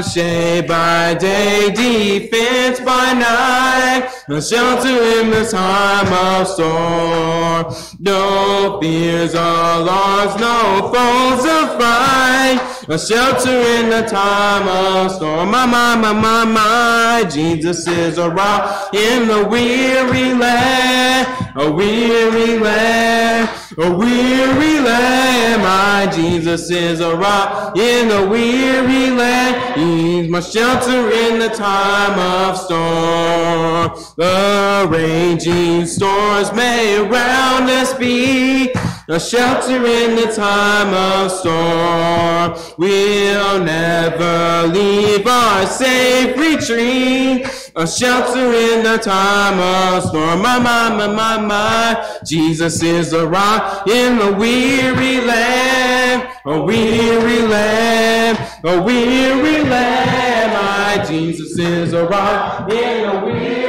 Shade by day, defense by night, a shelter in the time of storm. No fears or loss, no foes to fight, a shelter in the time of storm. My, my, my, my, my, Jesus is a rock in the weary land, a weary land, a weary land. My Jesus is a rock in the weary land. He's my shelter in the time of storm. The raging storms may around us be a shelter in the time of storm. We'll never leave our safe retreat. A shelter in the time of storm. My, my, my, my, my. Jesus is a rock in the weary land. A weary land. A weary land. My Jesus is a rock in the weary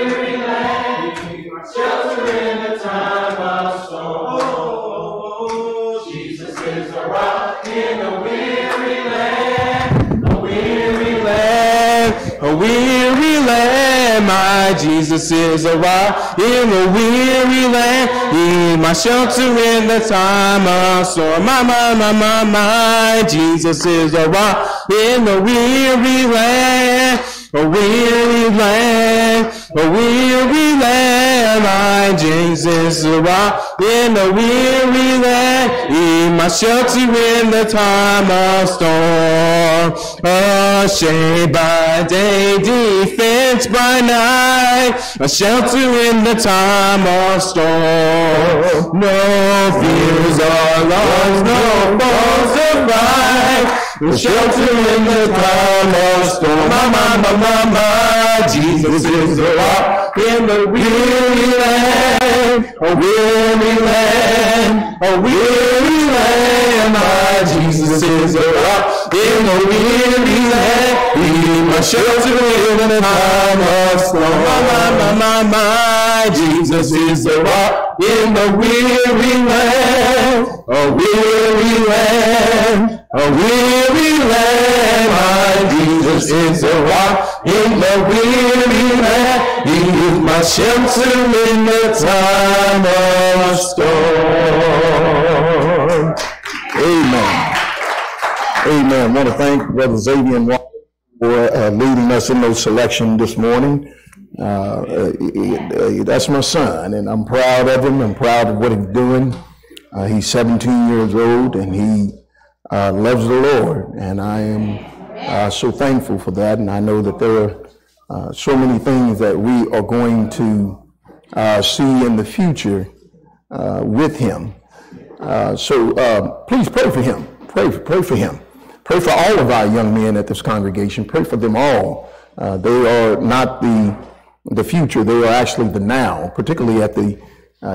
My Jesus is a rock in a weary land. He my shelter in the time of storm. My, my, my, my, my. Jesus is a rock in a weary land. A weary land, a weary land, my Jesus is a rock in a weary land, He my shelter in the time of storm. A shade by day, defense by night, a shelter in the time of storm. No fears or loss, no foes to fight. The shelter in the time of storm. My, my, my, my, my. Jesus is the rock in the weary land. A weary land. A weary land. My Jesus is the rock in the weary land. He my shelter in the time of storm. My, my, my, my, my. Jesus is the rock in the weary land. A weary land. A weary land, my Jesus is a rock in the weary land. He is my shelter in the time of storm. Amen. Amen. I want to thank Brother Xavier for uh, leading us in those selection this morning. Uh, uh, uh, that's my son, and I'm proud of him. I'm proud of what he's doing. Uh, he's 17 years old, and he uh, loves the Lord, and I am uh, so thankful for that. And I know that there are uh, so many things that we are going to uh, see in the future uh, with him. Uh, so please pray for him. Pray, pray for him. Pray for all of our young men at this congregation. Pray for them all. they are not the the future; they are actually the now, particularly at the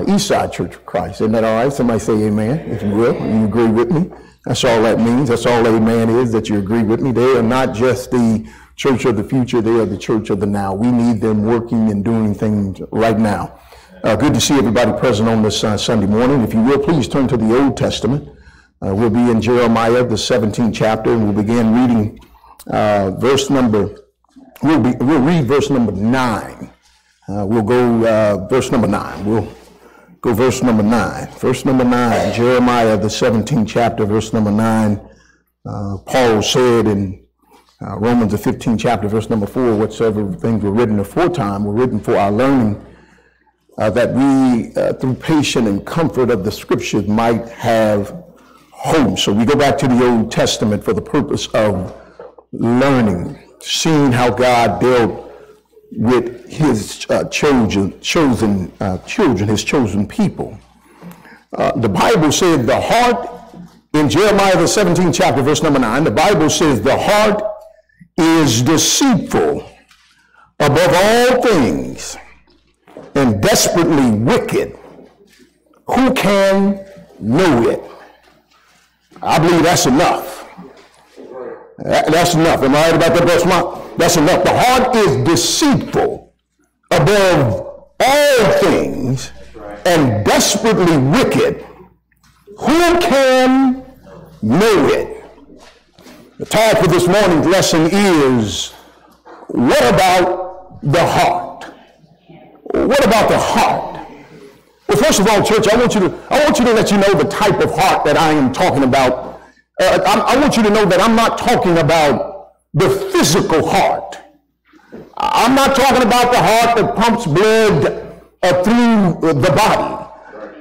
East Side Church of Christ. Isn't that all right? Somebody say Amen, if you will. You agree with me? That's all that means. That's all amen is, that you agree with me. They are not just the church of the future, they are the church of the now. We need them working and doing things right now. Uh, good to see everybody present on this uh, Sunday morning. If you will, please turn to the Old Testament. Uh, we'll be in Jeremiah, the 17th chapter, and we'll begin reading uh, verse number, we'll, be, we'll read verse number 9. Uh, we'll go uh, verse number 9. We'll Go verse number nine. Verse number nine, Jeremiah, the 17th chapter, verse number nine. Uh, Paul said in uh, Romans, the 15th chapter, verse number four, whatsoever things were written aforetime were written for our learning, uh, that we, uh, through patience and comfort of the scriptures, might have hope. So we go back to the Old Testament for the purpose of learning, seeing how God dealt with his uh, chosen, chosen uh, children, his chosen people. Uh, the Bible said the heart, in Jeremiah the 17th chapter, verse number 9, the Bible says the heart is deceitful above all things and desperately wicked. Who can know it? I believe that's enough. That's enough. Am I right about that, Brother that's enough. The heart is deceitful above all things and desperately wicked. Who can know it? The tag for this morning's lesson is What about the heart? What about the heart? Well, first of all, church, I want you to I want you to let you know the type of heart that I am talking about. Uh, I, I want you to know that I'm not talking about the physical heart. I'm not talking about the heart that pumps blood uh, through the body.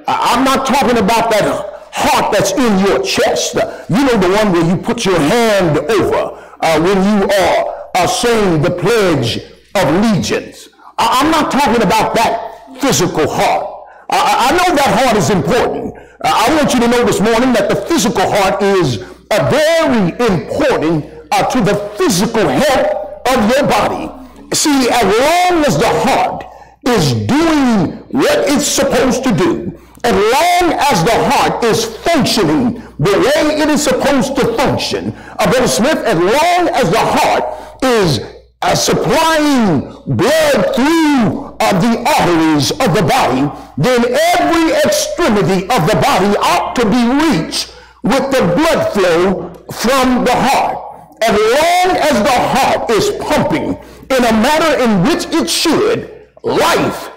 I'm not talking about that heart that's in your chest. You know the one where you put your hand over uh, when you are, are saying the pledge of allegiance. I, am not talking about that physical heart. I, I know that heart is important. I want you to know this morning that the physical heart is very important uh, to the physical health of your body. See, as long as the heart is doing what it's supposed to do, as long as the heart is functioning the way it is supposed to function, uh, Brother Smith, as long as the heart is uh, supplying blood through uh, the arteries of the body, then every extremity of the body ought to be reached with the blood flow from the heart. As long as the heart is pumping in a manner in which it should, life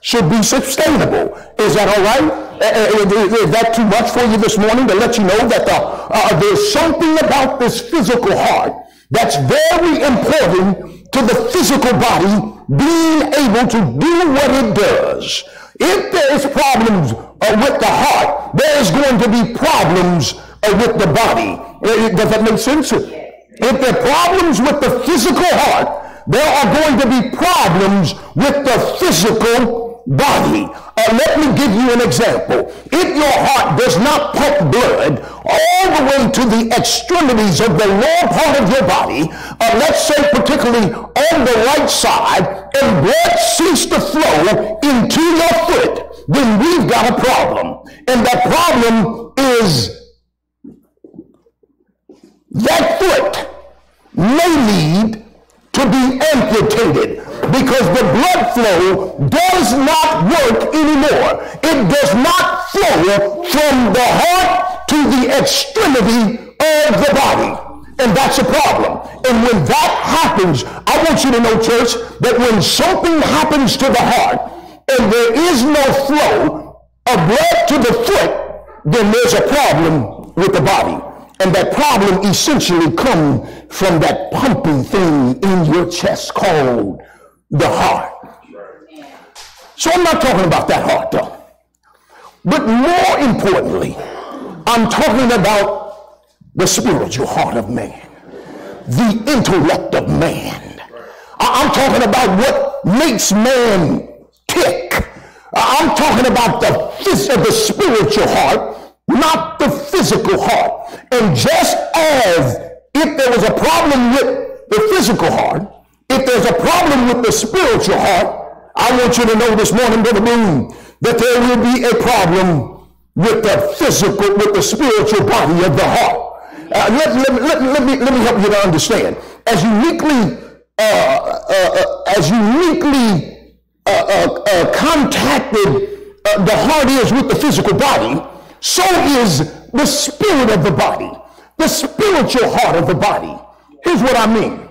should be sustainable. Is that all right? Uh, uh, is that too much for you this morning to let you know that the, uh, there's something about this physical heart that's very important to the physical body being able to do what it does. If there is problems uh, with the heart, there is going to be problems uh, with the body. Uh, does that make sense? If there are problems with the physical heart, there are going to be problems with the physical body. Uh, let me give you an example. If your heart does not pump blood all the way to the extremities of the lower part of your body, uh, let's say particularly on the right side, and blood ceases to flow into your foot, then we've got a problem. And that problem is that foot may need to be amputated because the blood flow does not work anymore. It does not flow from the heart to the extremity of the body. And that's a problem. And when that happens, I want you to know, church, that when something happens to the heart and there is no flow of blood to the foot, then there's a problem with the body. And that problem essentially comes from that pumping thing in your chest called the heart. So I'm not talking about that heart though. But more importantly, I'm talking about the spiritual heart of man, the intellect of man. I'm talking about what makes man tick. I'm talking about the, the spiritual heart, not the physical heart. And just as if there was a problem with the physical heart, if there's a problem with the spiritual heart, I want you to know this morning, Brother Moon, that there will be a problem with the physical, with the spiritual body of the heart. Uh, let, let, let, let, me, let me help you to understand. As uniquely, uh, uh, uh as uniquely uh, uh, contacted the heart is with the physical body, so is the spirit of the body, the spiritual heart of the body. Here's what I mean.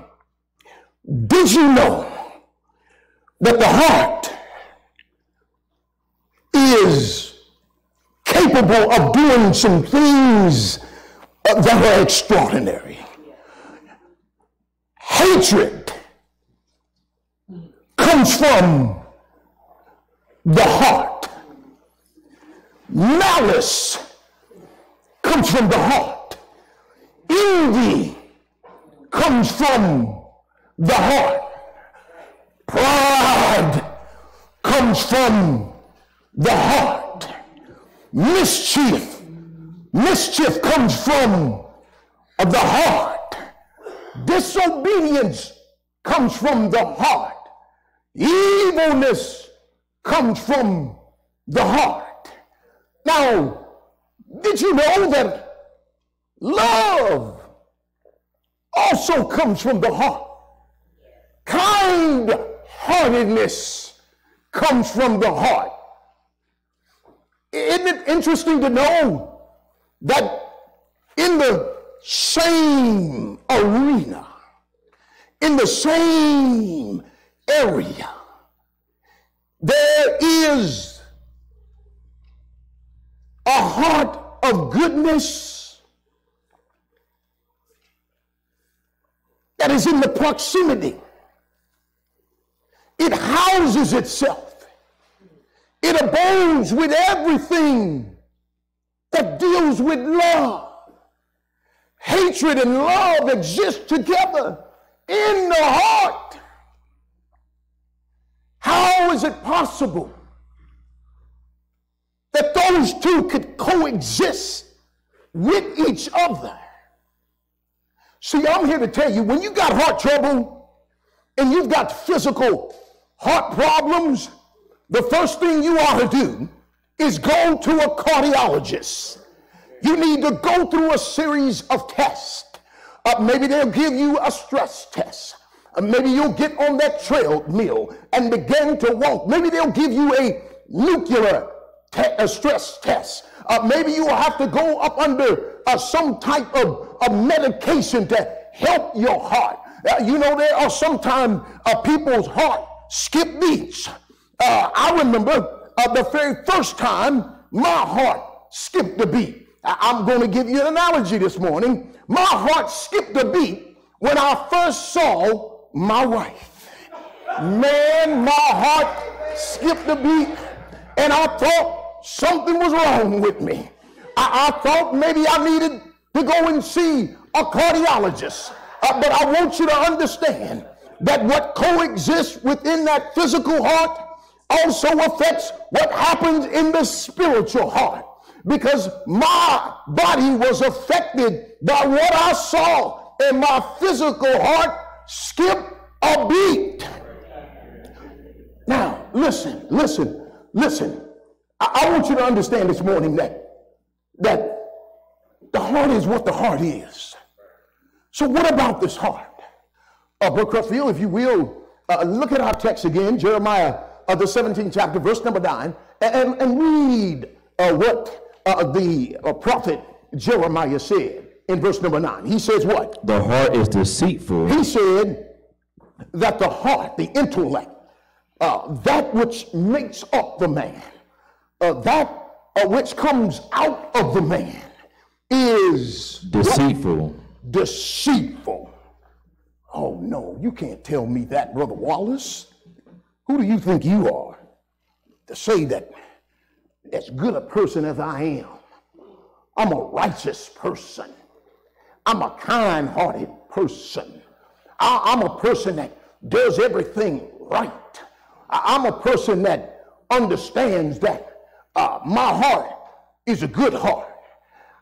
Did you know that the heart is capable of doing some things that are extraordinary? Hatred comes from the heart. Malice comes from the heart. Envy comes from the heart. Pride comes from the heart. Mischief, mischief comes from the heart. Disobedience comes from the heart. Evilness comes from the heart. Now, did you know that love also comes from the heart? Kind heartedness comes from the heart. Isn't it interesting to know that in the same arena, in the same area, there is a heart of goodness that is in the proximity. It houses itself. It abodes with everything that deals with love. Hatred and love exist together in the heart. How is it possible that those two could coexist with each other? See, I'm here to tell you when you got heart trouble and you've got physical heart problems, the first thing you ought to do is go to a cardiologist. You need to go through a series of tests. Uh, maybe they'll give you a stress test. Uh, maybe you'll get on that trail treadmill and begin to walk. Maybe they'll give you a nuclear te- a stress test. Uh, maybe you will have to go up under uh, some type of, of medication to help your heart. Uh, you know, there are sometimes uh, people's heart skip beats. I remember the very first time my heart skipped a beat. I'm going to give you an analogy this morning. My heart skipped a beat when I first saw my wife. Man, my heart skipped a beat, and I thought something was wrong with me. I, I thought maybe I needed to go and see a cardiologist. Uh, but I want you to understand that what coexists within that physical heart also affects what happens in the spiritual heart because my body was affected by what I saw, and my physical heart skipped a beat. Now, listen, listen, listen. I, I want you to understand this morning that that the heart is what the heart is. So, what about this heart? Uh, Brooke Crutchfield, if you will, uh, look at our text again, Jeremiah, uh, the 17th chapter, verse number 9, and, and read uh, what uh, the uh, prophet Jeremiah said in verse number nine. He says what? The heart is deceitful. He said that the heart, the intellect, uh, that which makes up the man, uh, that uh, which comes out of the man is deceitful. What? Deceitful. Oh no, you can't tell me that, Brother Wallace. Who do you think you are to say that as good a person as I am, I'm a righteous person. I'm a kind hearted person. I, am a person that does everything right. I, am a person that understands that uh, my heart is a good heart.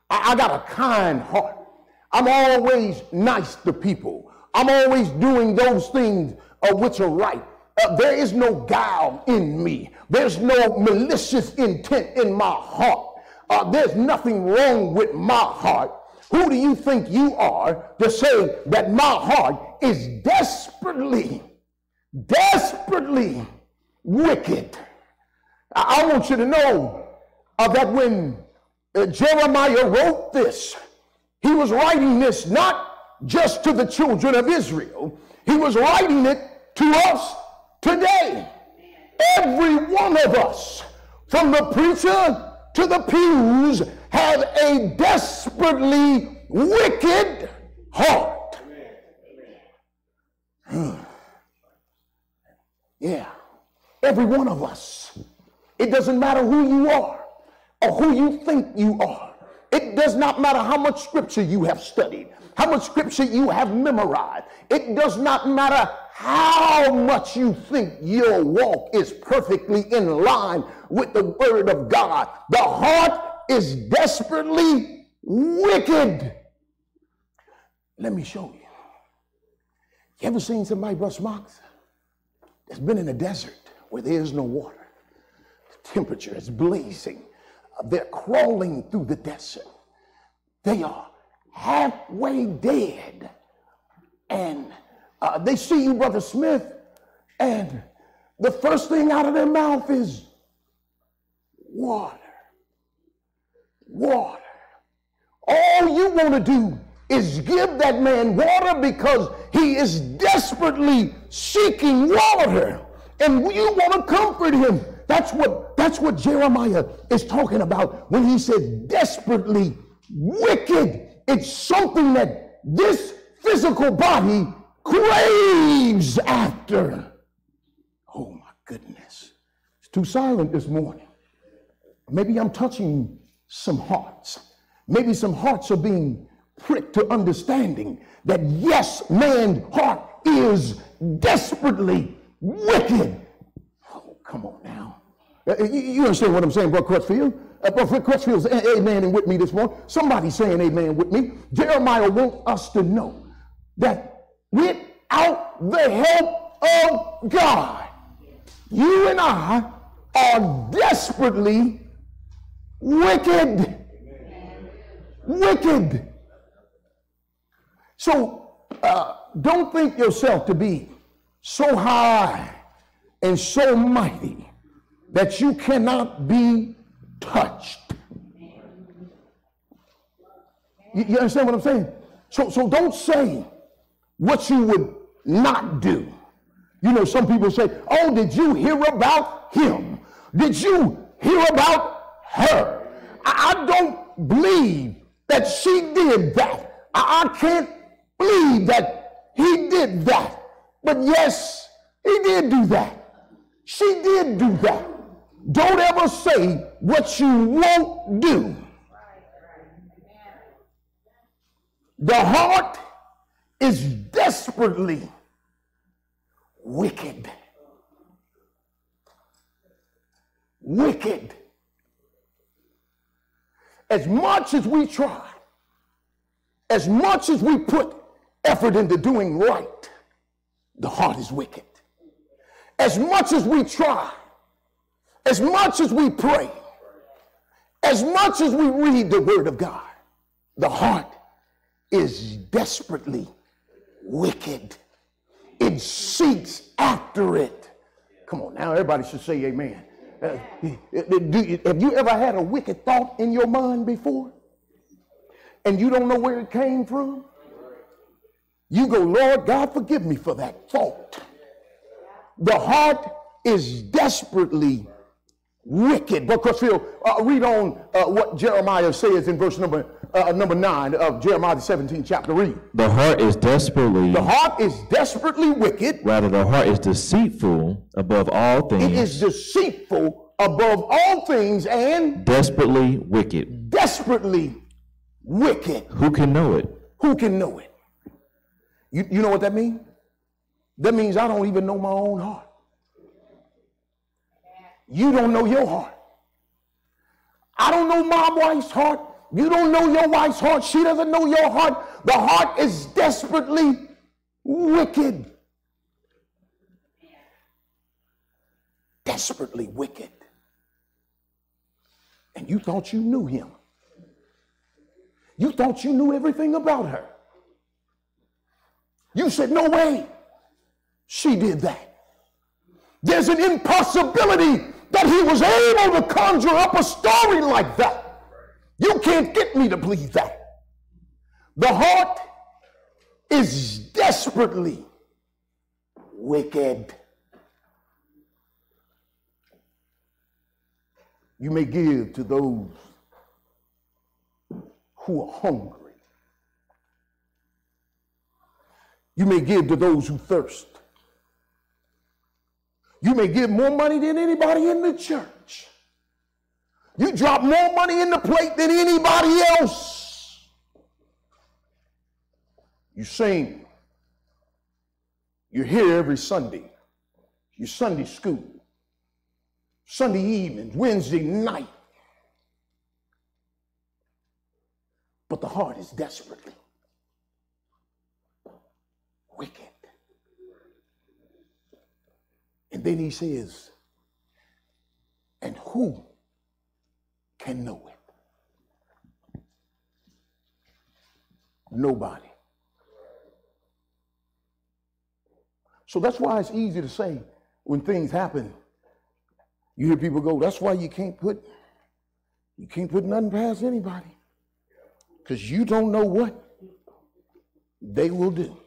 I, I got a kind heart. I'm always nice to people. I'm always doing those things uh, which are right. Uh, there is no guile in me. There's no malicious intent in my heart. Uh, there's nothing wrong with my heart. Who do you think you are to say that my heart is desperately, desperately wicked? I, I want you to know uh, that when uh, Jeremiah wrote this, he was writing this not just to the children of Israel, he was writing it to us Today, every one of us, from the preacher to the pews, have a desperately wicked heart. Hmm. Yeah, every one of us. It doesn't matter who you are or who you think you are. It does not matter how much scripture you have studied, how much scripture you have memorized. It does not matter how much you think your walk is perfectly in line with the word of God. The heart is desperately wicked. Let me show you. You ever seen somebody brush marks that's been in a desert where there is no water? The temperature is blazing. They're crawling through the desert. They are halfway dead. And uh, they see you, Brother Smith, and the first thing out of their mouth is water. Water. All you want to do is give that man water because he is desperately seeking water. And you want to comfort him. That's what, that's what Jeremiah is talking about when he said desperately wicked. It's something that this physical body craves after. Oh my goodness. It's too silent this morning. Maybe I'm touching some hearts. Maybe some hearts are being pricked to understanding that yes, man's heart is desperately wicked. Oh, come on now. Uh, you, understand what I'm saying, Brother Crutchfield? Uh, Brother Crutchfield's amen and with me this morning. Somebody saying amen with me. Jeremiah wants us to know that without the help of God, you and I are desperately wicked. Wicked. So uh, don't think yourself to be so high and so mighty that you cannot be touched. You, you understand what I'm saying? So, so don't say what you would not do. You know, some people say, Oh, did you hear about him? Did you hear about her? I, I don't believe that she did that. I, I can't believe that he did that. But yes, he did do that. She did do that. Don't ever say what you won't do. The heart is desperately wicked. Wicked. As much as we try, as much as we put effort into doing right, the heart is wicked. As much as we try, as much as we pray, as much as we read the Word of God, the heart is desperately wicked. It seeks after it. Come on now, everybody should say amen. Uh, have you ever had a wicked thought in your mind before? And you don't know where it came from? You go, Lord God, forgive me for that thought. The heart is desperately wicked. Because Phil, uh, read on uh, what Jeremiah says in verse number uh, number nine of Jeremiah the 17th chapter. Read. The heart is desperately. The heart is desperately wicked. Rather, the heart is deceitful above all things. It is deceitful above all things and desperately wicked. Desperately wicked. Who can know it? Who can know it? You, you know what that means? That means I don't even know my own heart. You don't know your heart. I don't know my wife's heart. You don't know your wife's heart. She doesn't know your heart. The heart is desperately wicked. Desperately wicked. And you thought you knew him. You thought you knew everything about her. You said, No way. She did that. There's an impossibility that he was able to conjure up a story like that. You can't get me to believe that. The heart is desperately wicked. You may give to those who are hungry. You may give to those who thirst. You may give more money than anybody in the church. You drop more money in the plate than anybody else. You sing. You're here every Sunday. Your Sunday school. Sunday evenings, Wednesday night. But the heart is desperately wicked. And then he says, and who can know it? Nobody. So that's why it's easy to say when things happen, you hear people go, that's why you can't put you can't put nothing past anybody. Because you don't know what they will do.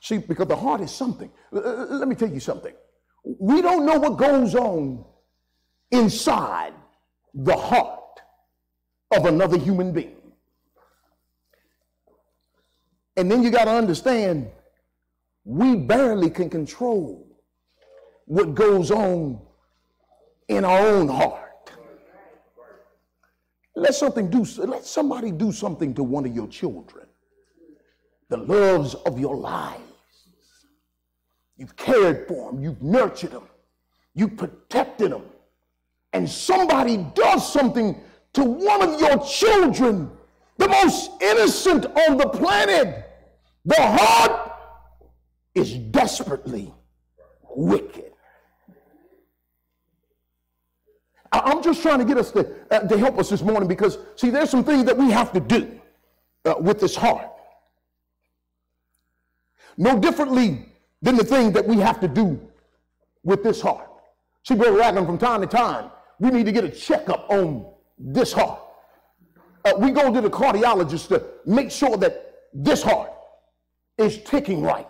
See, because the heart is something. Let me tell you something. We don't know what goes on inside the heart of another human being. And then you got to understand, we barely can control what goes on in our own heart. Let something do let somebody do something to one of your children. The loves of your lives. You've cared for them, you've nurtured them, you've protected them. And somebody does something to one of your children, the most innocent on the planet. The heart is desperately wicked. I'm just trying to get us to, uh, to help us this morning because, see, there's some things that we have to do uh, with this heart. No differently than the thing that we have to do with this heart. See, Brother Ragland, from time to time, we need to get a checkup on this heart. Uh, we go to the cardiologist to make sure that this heart is ticking right.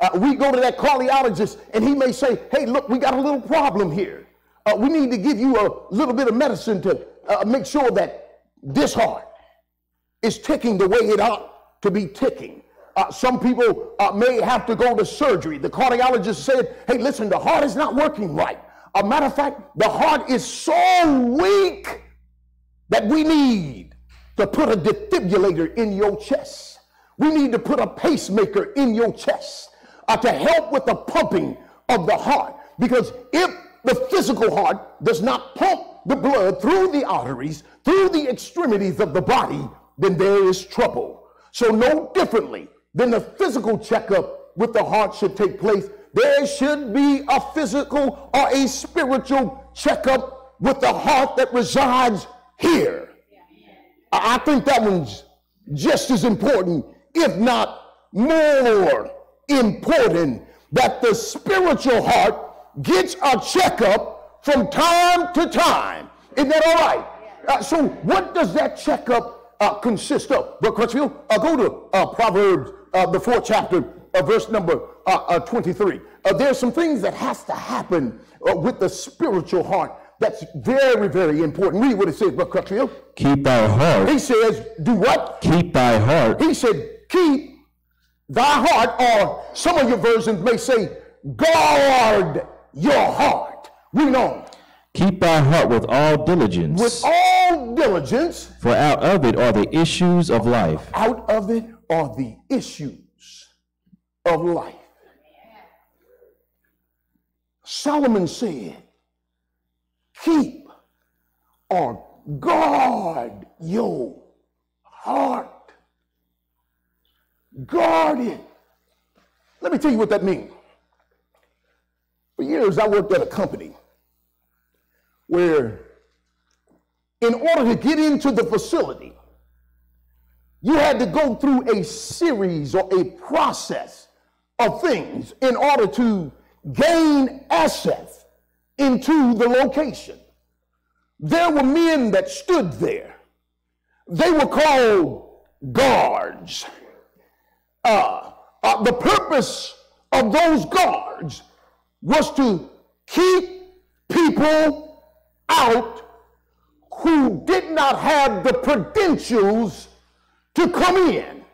Uh, we go to that cardiologist and he may say, hey, look, we got a little problem here. Uh, we need to give you a little bit of medicine to uh, make sure that this heart is ticking the way it ought to be ticking. Uh, some people uh, may have to go to surgery. The cardiologist said, hey, listen, the heart is not working right. A matter of fact, the heart is so weak that we need to put a defibrillator in your chest. We need to put a pacemaker in your chest uh, to help with the pumping of the heart. Because if the physical heart does not pump the blood through the arteries, through the extremities of the body, then there is trouble. So, no differently, then the physical checkup with the heart should take place. There should be a physical or a spiritual checkup with the heart that resides here. I think that one's just as important, if not more important, that the spiritual heart gets a checkup from time to time. Isn't that all right? Uh, so, what does that checkup uh, consist of? But Crutchfield, uh, go to uh, Proverbs uh, the fourth chapter, uh, verse number uh, uh 23. Uh, there's some things that has to happen uh, with the spiritual heart that's very, very important. Read what it says, Brother Crutchfield. Keep thy heart. He says, do what? Keep thy heart. He said, keep thy heart, or some of your versions may say, guard your heart. Read on. Keep thy heart with all diligence. With all diligence. For out of it are the issues of life. Out of it are the issues of life. Solomon said, keep or guard your heart. Guard it. Let me tell you what that means. For years, I worked at a company where, in order to get into the facility, you had to go through a series or a process of things in order to gain access into the location. There were men that stood there. They were called guards. Uh, uh, the purpose of those guards was to keep people out who did not have the credentials to come in.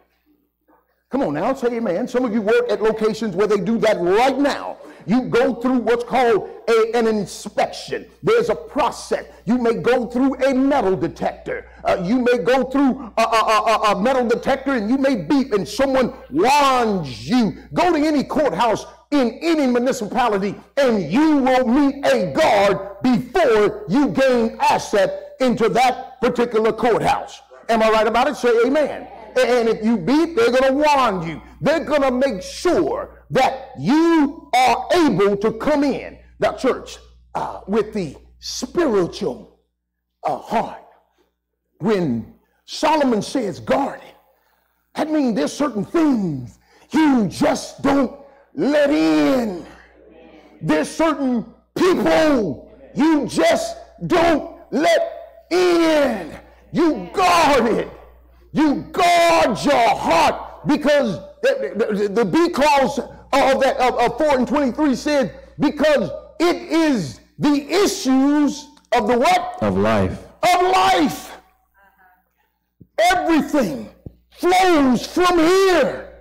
Come on now, say amen. Some of you work at locations where they do that right now. You go through what's called a, an inspection. There's a process. You may go through a metal detector. Uh, you may go through a, a, a, metal detector and you may beep and someone warns you. Go to any courthouse in any municipality and you will meet a guard before you gain asset into that particular courthouse. Am I right about it? Say amen. And if you beat, they're going to warn you. They're going to make sure that you are able to come in the church uh, with the spiritual uh, heart. When Solomon says guard it, that means there's certain things you just don't let in. There's certain people you just don't let in. You guard it. You guard your heart because the, the, the B clause of that of, of 4 and 23 said, because it is the issues of the what? Of life. Of life. Everything flows from here.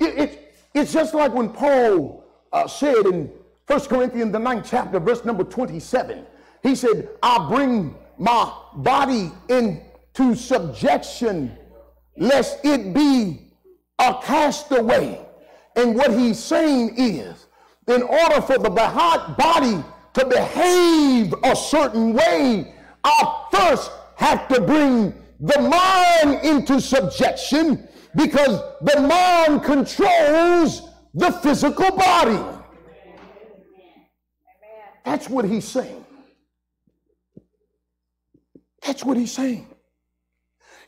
It, it, it's just like when Paul uh, said in 1 Corinthians, the ninth chapter, verse number 27, he said, I bring my body into subjection, lest it be a castaway. And what he's saying is, in order for the body to behave a certain way, I first have to bring the mind into subjection because the mind controls the physical body. That's what he's saying. That's what he's saying.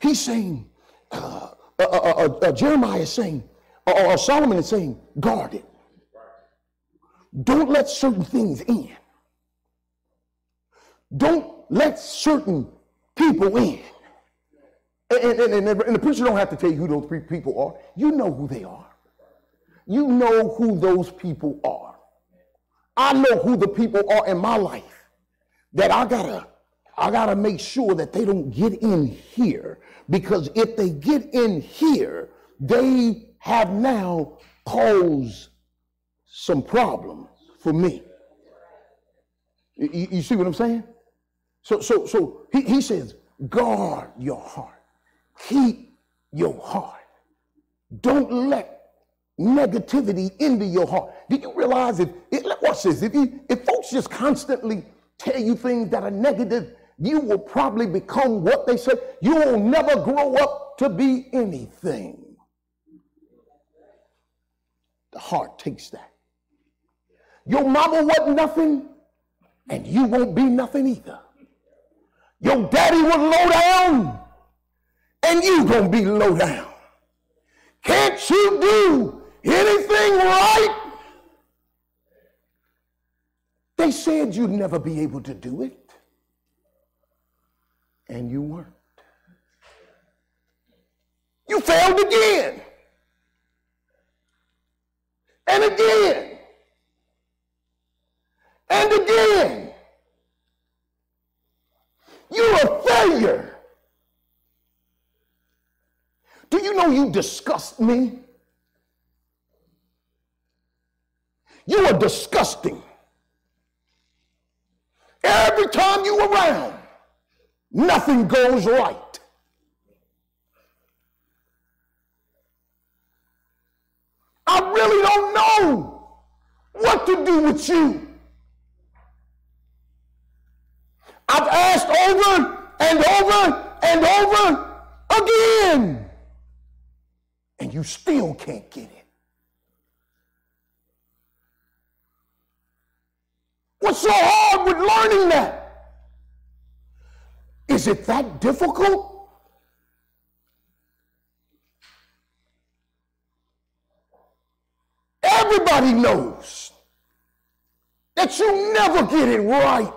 He's saying, uh, uh, uh, uh Jeremiah is saying, or Solomon is saying, guard it. Don't let certain things in. Don't let certain people in. And, and, and, and, the preacher don't have to tell you who those three people are. You know who they are. You know who those people are. I know who the people are in my life that I gotta, I gotta make sure that they don't get in here because if they get in here, they have now caused some problems for me. You, you see what I'm saying? So, so, so he, he says, guard your heart. Keep your heart. Don't let negativity into your heart. Did you realize if, it, watch this, if, you, if folks just constantly tell you things that are negative, you will probably become what they say. You will never grow up to be anything. The heart takes that. Your mama wasn't nothing, and you won't be nothing either. Your daddy was low down, and you gonna be low down. Can't you do anything right? They said you'd never be able to do it, and you weren't. You failed again and again and again. You're a failure. Do you know you disgust me? You are disgusting. Every time you were around, nothing goes right. I really don't know what to do with you. I've asked over and over and over again, and you still can't get it. What's so hard with learning that? Is it that difficult? Everybody knows that you never get it right.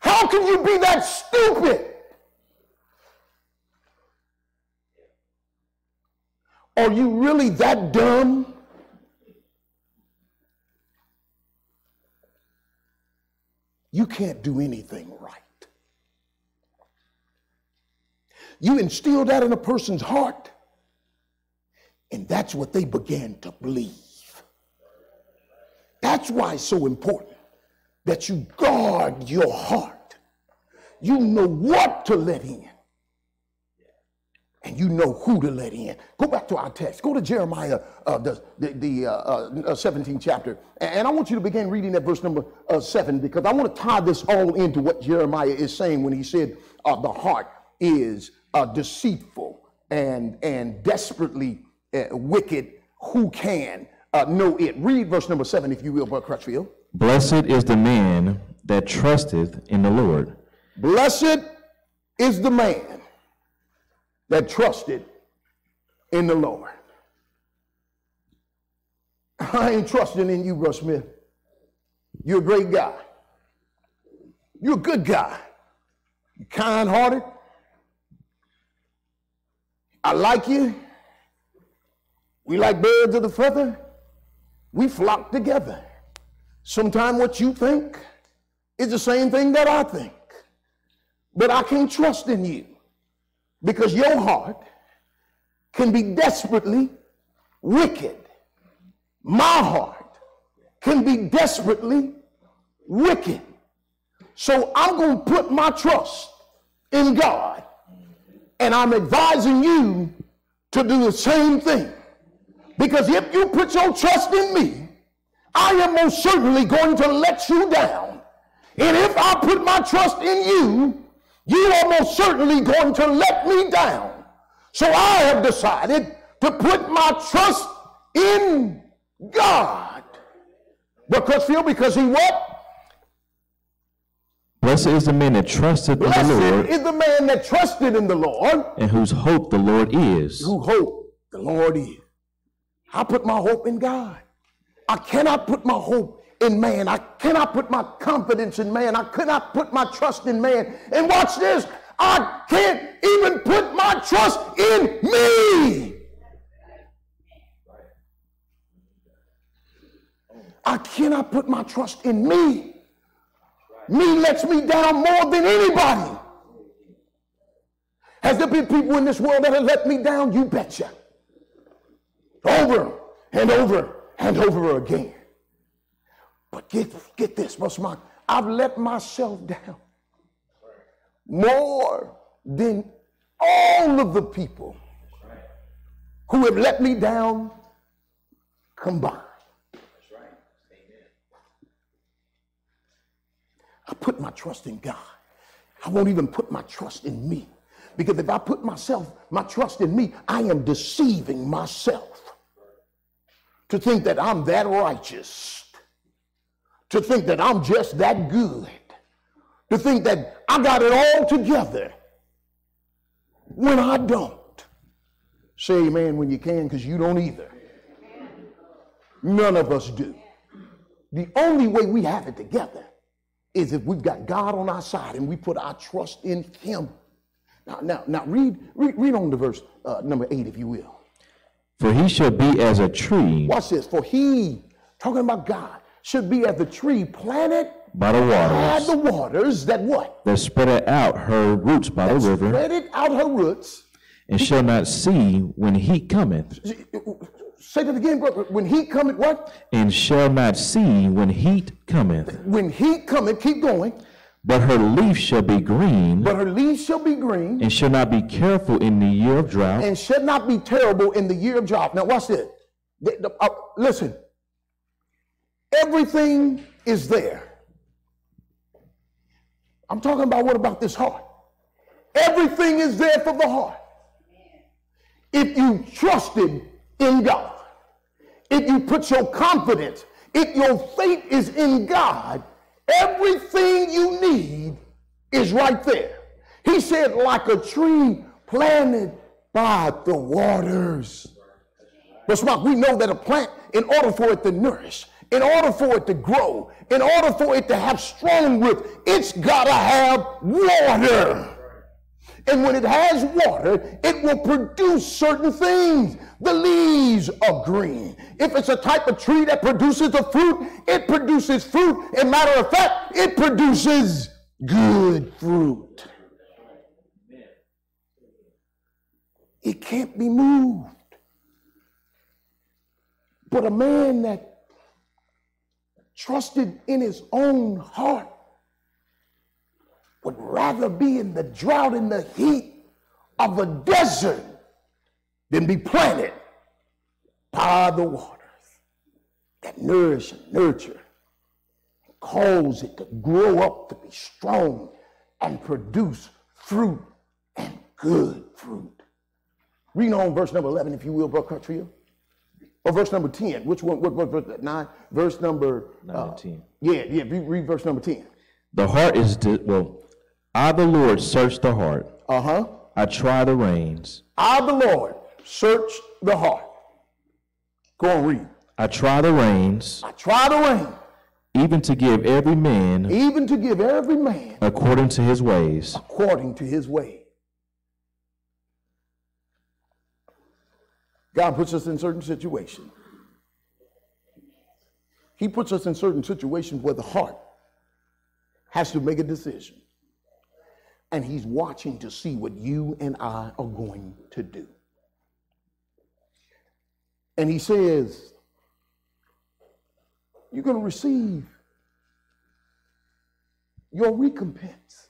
How can you be that stupid? Are you really that dumb? You can't do anything right. You instill that in a person's heart, and that's what they began to believe. That's why it's so important that you guard your heart. You know what to let in. And you know who to let in. Go back to our text. Go to Jeremiah, uh, the, the, the uh, uh, 17th chapter. And I want you to begin reading at verse number uh, 7 because I want to tie this all into what Jeremiah is saying when he said uh, the heart is uh, deceitful and, and desperately uh, wicked, who can uh, know it? Read verse number seven, if you will, Brother Crutchfield. Blessed is the man that trusteth in the Lord. Blessed is the man that trusted in the Lord. I ain't trusting in you, Russ Smith. You're a great guy. You're a good guy. You're kind hearted. I like you. We like birds of the feather. We flock together. Sometimes what you think is the same thing that I think. But I can't trust in you because your heart can be desperately wicked. My heart can be desperately wicked. So I'm going to put my trust in God. And I'm advising you to do the same thing. Because if you put your trust in me, I am most certainly going to let you down. And if I put my trust in you, you are most certainly going to let me down. So I have decided to put my trust in God. Because Phil, because he what? Blessed is the man that trusted in the Blessed Lord is the man that trusted in the Lord, and whose hope the Lord is. who hope the Lord is. I put my hope in God. I cannot put my hope in man. I cannot put my confidence in man. I cannot put my trust in man. And watch this. I can't even put my trust in me. I cannot put my trust in me. Me lets me down more than anybody. Has there been people in this world that have let me down? You betcha. Over and over and over again. But get, get this, Brother Mark. I've let myself down more than all of the people who have let me down combined. I put my trust in God. I won't even put my trust in me. Because if I put myself, my trust in me, I am deceiving myself. To think that I'm that righteous. To think that I'm just that good. To think that I got it all together. When I don't. Say amen when you can, because you don't either. None of us do. The only way we have it together is if we've got God on our side and we put our trust in Him. Now, now, now read, read, read on to verse uh, number eight, if you will. For he shall be as a tree Watch this. For He, talking about God, should be as the tree planted by the waters. by the waters that what? that spreadeth out her roots by the river, Spread it out her roots. and shall not see when heat cometh, Say that again, brother. When He cometh, what? and shall not see when heat cometh. When heat cometh, keep going. But her leaf shall be green, But her leaves shall be green and shall not be careful in the year of drought, and shall not be terrible in the year of drought. Now, watch this. The- the- uh, listen, everything is there. I'm talking about what about this heart? Everything is there for the heart. If you trusted in God, if you put your confidence, if your faith is in God, everything you need is right there. He said, like a tree planted by the waters. But Smock, we know that a plant, in order for it to nourish, in order for it to grow, in order for it to have strong roots, it's got to have water. And when it has water, it will produce certain things. The leaves are green. If it's a type of tree that produces a fruit, it produces fruit. And matter of fact, it produces good fruit. It can't be moved. But a man that trusted in his own heart would rather be in the drought and the heat of a desert than be planted by the waters that nourish and nurture, and cause it to grow up to be strong and produce fruit and good fruit. Read on verse number 11, if you will, Brother Crutchfield. Or verse number 10. Which one? What, what verse? Nine? Verse number. Nine and 10. Yeah, yeah. Read, read verse number 10. The heart is, di- well, I, the Lord, search the heart. Uh huh. I try the reins. I, the Lord, search the heart. Go on, read. I try the reins I try the rain even to give every man even to give every man according to his ways. according to his way. God puts us in certain situations. He puts us in certain situations where the heart has to make a decision. And he's watching to see what you and I are going to do. And he says, You're going to receive your recompense.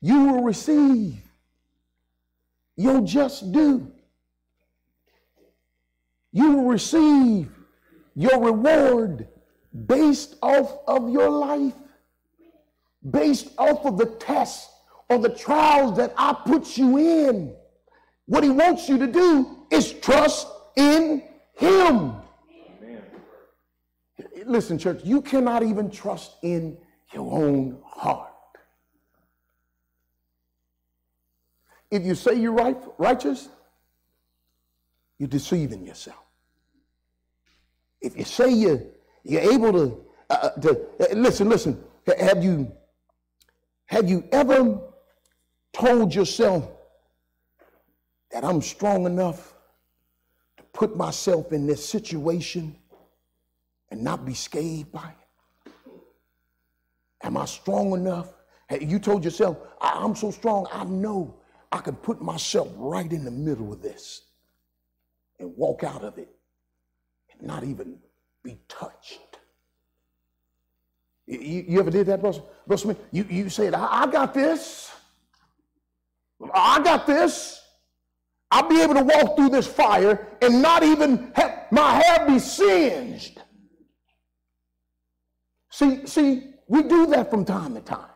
You will receive your just due. You will receive your reward based off of your life, based off of the tests or the trials that I put you in. What he wants you to do is trust in him. Listen, church, you cannot even trust in your own heart. If you say you're right, righteous, you're deceiving yourself. If you say you, you're able to, uh, uh to uh, listen, listen, have you, have you ever told yourself that I'm strong enough to put myself in this situation and not be scathed by it? Am I strong enough? You told yourself, I'm so strong, I know I can put myself right in the middle of this and walk out of it not even be touched. You, you ever did that, Brother, Brother Smith? You, you said, I, I got this. I got this. I'll be able to walk through this fire and not even have my hair be singed. See, see, we do that from time to time.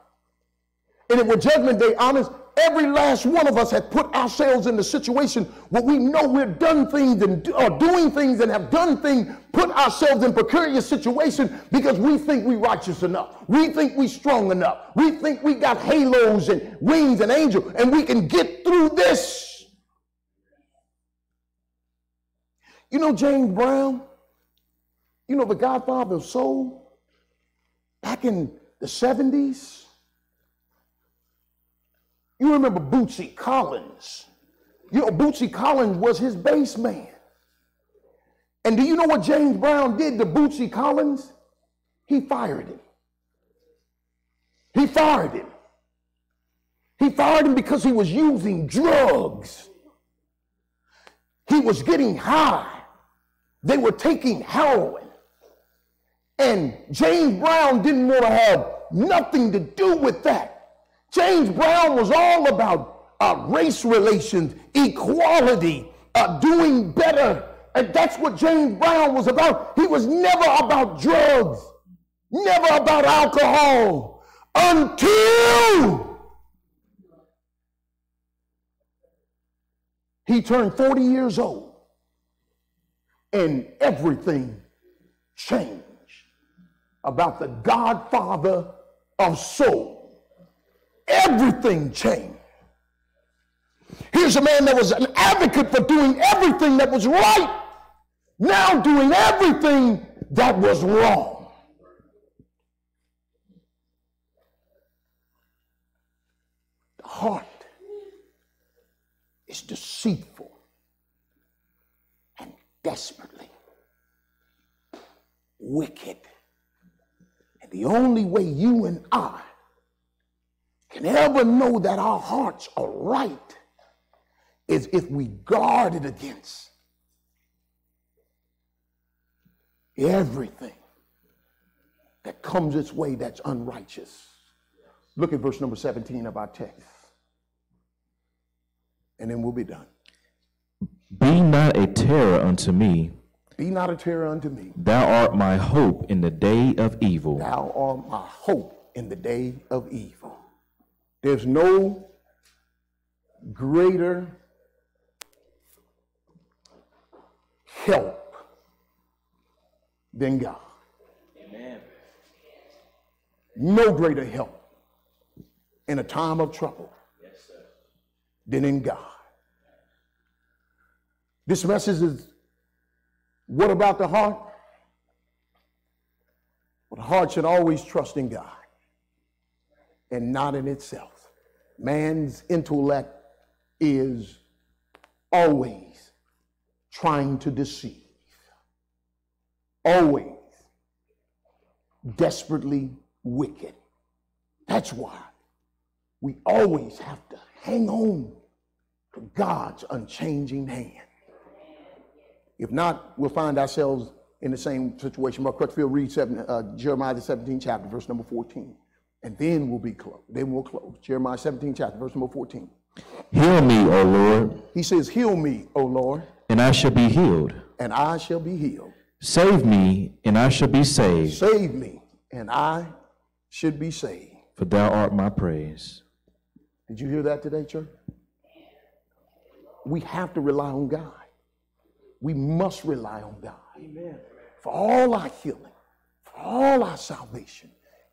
And it was Judgment Day, honest, every last one of us had put ourselves in the situation where we know we're done things and are doing things and have done things, put ourselves in precarious situation because we think we righteous enough. We think we strong enough. We think we got halos and wings and angels and we can get through this. You know James Brown? You know the godfather of soul? Back in the 70s? You remember Bootsy Collins. You know, Bootsy Collins was his bass man. And do you know what James Brown did to Bootsy Collins? He fired him. He fired him. He fired him because he was using drugs. He was getting high. They were taking heroin. And James Brown didn't want to have nothing to do with that. James Brown was all about uh, race relations, equality, uh, doing better. And that's what James Brown was about. He was never about drugs, never about alcohol until he turned 40 years old and everything changed about the godfather of soul everything changed. Here's a man that was an advocate for doing everything that was right, now doing everything that was wrong. The heart is deceitful and desperately wicked. And the only way you and I can ever know that our hearts are right is if we guard it against everything that comes its way that's unrighteous. Look at verse number 17 of our text. And then we'll be done. Be not a terror unto me. Be not a terror unto me. Thou art my hope in the day of evil. Thou art my hope in the day of evil. There's no greater help than God. Amen. No greater help in a time of trouble yes, than in God. This message is what about the heart? The heart should always trust in God and not in itself. Man's intellect is always trying to deceive, always desperately wicked. That's why we always have to hang on to God's unchanging hand. If not, we'll find ourselves in the same situation. Mark Crutchfield reads uh, Jeremiah the 17th chapter, verse number 14. And then we'll be closed. Then we'll close. Jeremiah 17 chapter, verse number 14. Heal me, O Lord. He says, Heal me, O Lord. And I shall be healed. And I shall be healed. Save me, and I shall be saved. Save me, and I should be saved. For thou art my praise. Did you hear that today, church? We have to rely on God. We must rely on God. Amen. For all our healing, for all our salvation,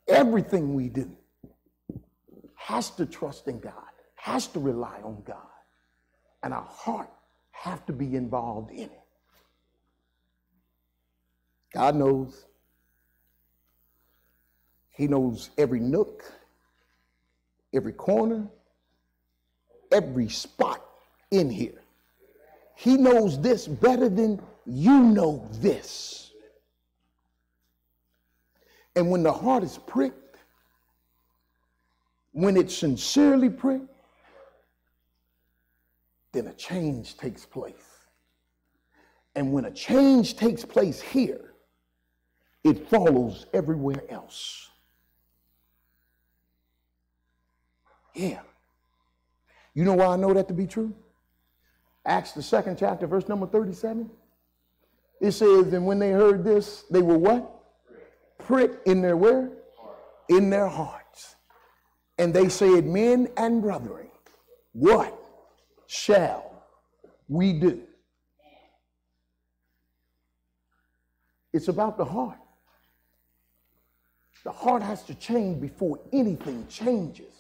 everything we do has to trust in God, has to rely on God. And our heart have to be involved in it. God knows. He knows every nook, every corner, every spot in here. He knows this better than you know this. And when the heart is pricked, when it's sincerely pricked, then a change takes place. And when a change takes place here, it follows everywhere else. Yeah. You know why I know that to be true? Acts, the second chapter, verse number 37. It says, and when they heard this, they were what? Pricked in their where? In their hearts. And they said, men and brethren, what shall we do? It's about the heart. The heart has to change before anything changes.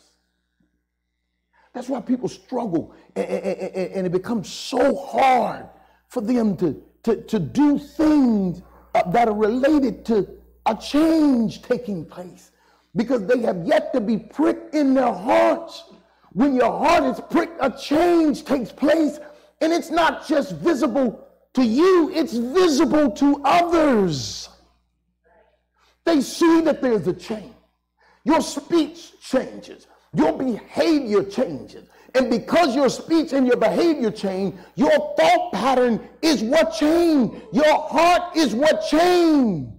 That's why people struggle and, and, and, it becomes so hard for them to, to, to do things uh, that are related to a change taking place because they have yet to be pricked in their hearts. When your heart is pricked, a change takes place and it's not just visible to you, it's visible to others. They see that there's a change. Your speech changes. Your behavior changes. And because your speech and your behavior change, your thought pattern is what changed. Your heart is what changed.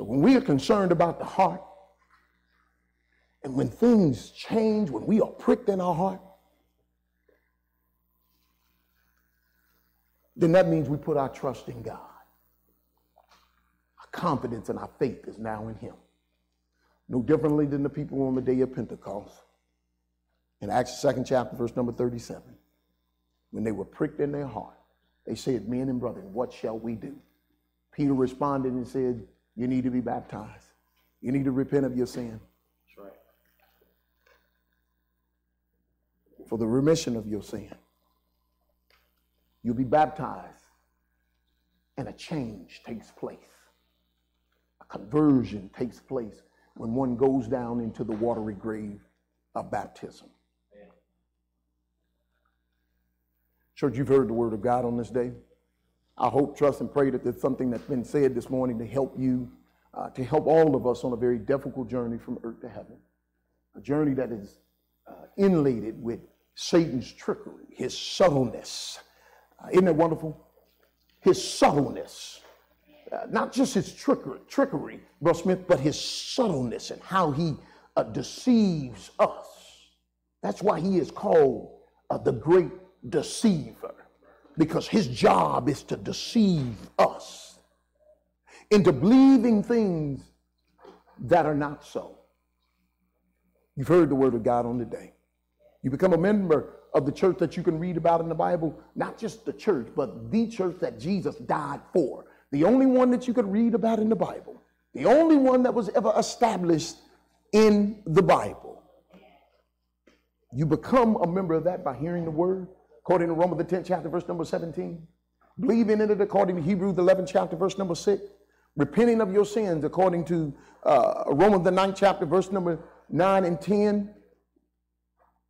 So when we are concerned about the heart, and when things change, when we are pricked in our heart, then that means we put our trust in God Our confidence and our faith is now in him. No differently than the people on the day of Pentecost. In Acts second chapter, verse number 37, when they were pricked in their heart, they said, Men and brethren, what shall we do? Peter responded and said, You need to be baptized. You need to repent of your sin. That's right. For the remission of your sin. You'll be baptized, and a change takes place A conversion takes place when one goes down into the watery grave of baptism. Church, you've heard the word of God on this day. I hope, trust, and pray that there's something that's been said this morning to help you, uh, to help all of us on a very difficult journey from earth to heaven. A journey that is uh, inlaid with Satan's trickery, his subtleness. Uh, isn't that wonderful? His subtleness uh, not just his trickery, trickery, Brother Smith, but his subtleness and how he uh, deceives us. That's why he is called uh, the great deceiver, because his job is to deceive us into believing things that are not so. You've heard the word of God on the day. You become a member of the church that you can read about in the Bible, not just the church, but the church that Jesus died for the only one that you could read about in the Bible, the only one that was ever established in the Bible. You become a member of that by hearing the word, according to Romans the 10th chapter, verse number 17. Believing in it according to Hebrews the 11th chapter, verse number 6. Repenting of your sins according to uh, Romans the 9th chapter, verse number 9 and 10.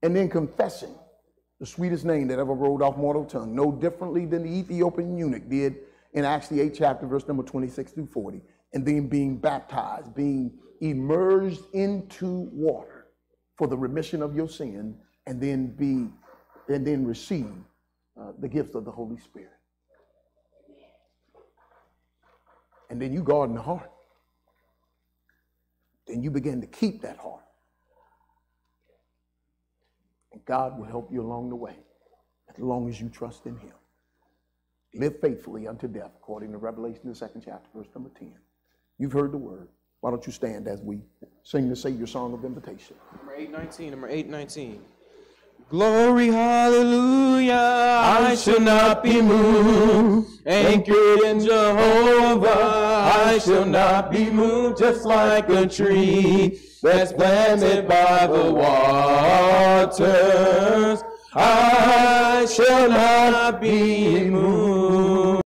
And then confessing the sweetest name that ever rolled off mortal tongue, no differently than the Ethiopian eunuch did in Acts the 8th chapter, verse number 26 through 40. And then being baptized, being immersed into water for the remission of your sin, and then be and then receive uh, the gifts of the Holy Spirit. And then you guard the heart. Then you begin to keep that heart. And God will help you along the way as long as you trust in Him. Live faithfully unto death, according to Revelation, the second chapter, verse number 10. You've heard the word. Why don't you stand as we sing the Savior song of invitation? Number 819, number 819. Glory, hallelujah, I shall not be moved. Anchored in Jehovah, I shall not be moved. Just like a tree that's planted by the waters, I shall not be moved.